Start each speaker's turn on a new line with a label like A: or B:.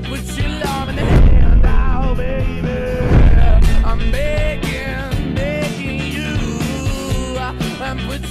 A: put your love in the hand now, baby. I'm begging, begging you. I'm put